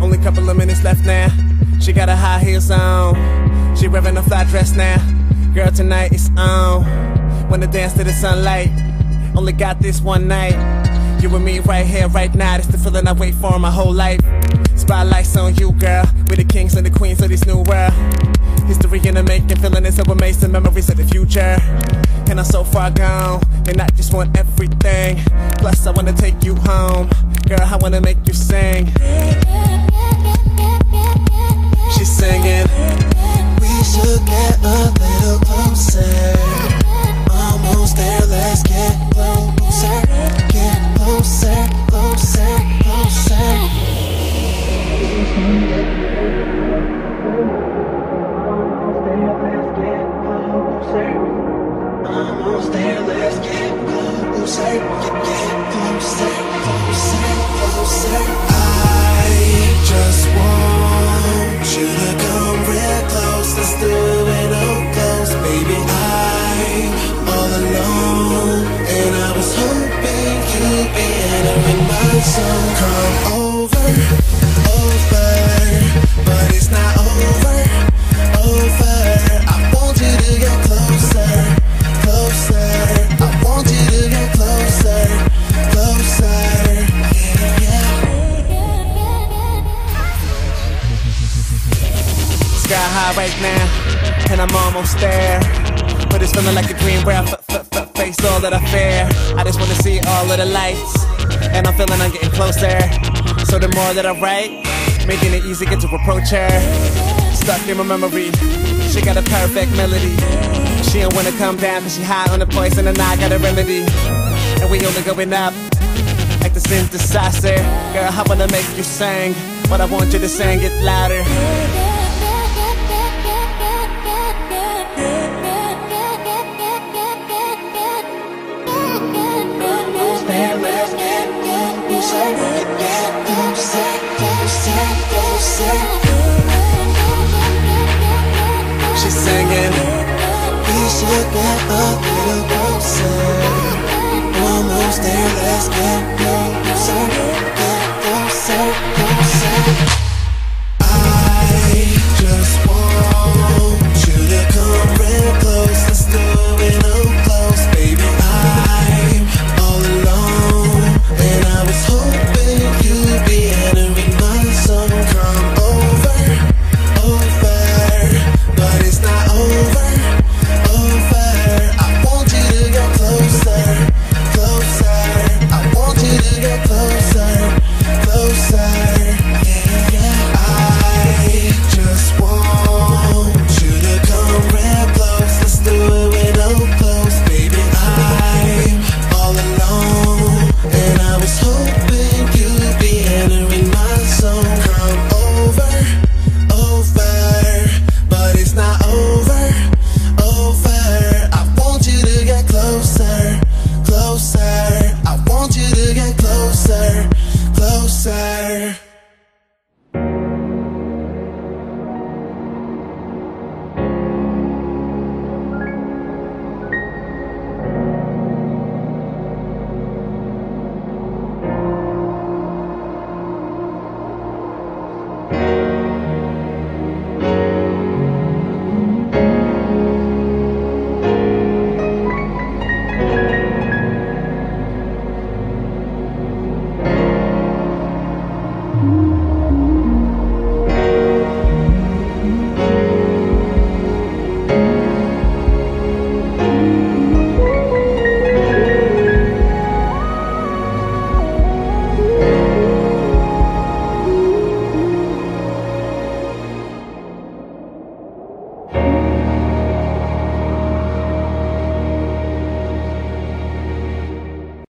Only couple of minutes left now. She got a high heels on. She wearing a fly dress now. Girl, tonight it's on. Wanna dance to the sunlight. Only got this one night. You and me right here, right now. That's the feeling I wait for my whole life. Spotlights on you, girl. We're the kings and the queens of this new world. History in the making, feeling it so amazing. Memories of the future. And I'm so far gone. And I just want everything. Plus, I wanna take you home. Girl, I wanna make you sing. Should right now, and I'm almost there. But it's feeling like a dream where I f- f- f- face all that I fear. I just wanna see all of the lights, and I'm feeling I'm getting closer. So the more that I write, making it easy get to approach her. Stuck in my memory, she got a perfect melody. She don't wanna come down cause she high on the poison and I got a remedy. And we only going up like the synthesizer. Girl, I wanna make you sing, but I want you to sing it louder. a little closer. Almost there, let's get closer.